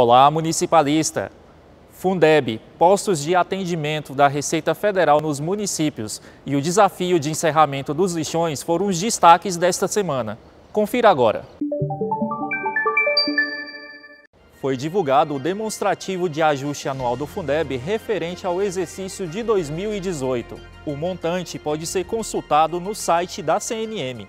Olá, municipalista! Fundeb, postos de atendimento da Receita Federal nos municípios e o desafio de encerramento dos lixões foram os destaques desta semana. Confira agora. Foi divulgado o demonstrativo de ajuste anual do Fundeb referente ao exercício de 2018. O montante pode ser consultado no site da CNM.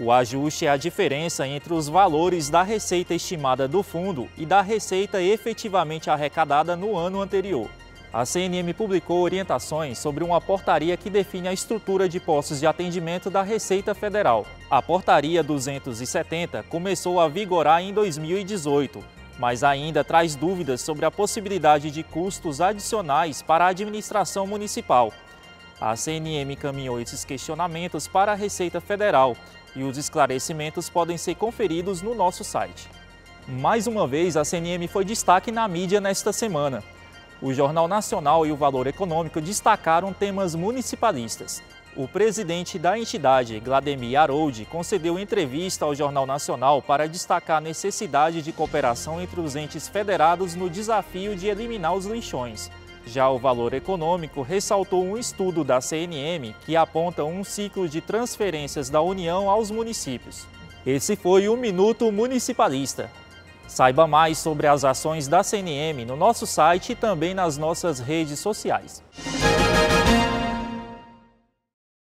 O ajuste é a diferença entre os valores da receita estimada do fundo e da receita efetivamente arrecadada no ano anterior. A CNM publicou orientações sobre uma portaria que define a estrutura de postos de atendimento da Receita Federal. A Portaria 270 começou a vigorar em 2018, mas ainda traz dúvidas sobre a possibilidade de custos adicionais para a administração municipal. A CNM encaminhou esses questionamentos para a Receita Federal e os esclarecimentos podem ser conferidos no nosso site. Mais uma vez, a CNM foi destaque na mídia nesta semana. O Jornal Nacional e o Valor Econômico destacaram temas municipalistas. O presidente da entidade, Glademir Harold, concedeu entrevista ao Jornal Nacional para destacar a necessidade de cooperação entre os entes federados no desafio de eliminar os lixões. Já o valor econômico ressaltou um estudo da CNM que aponta um ciclo de transferências da União aos municípios. Esse foi o Minuto Municipalista. Saiba mais sobre as ações da CNM no nosso site e também nas nossas redes sociais.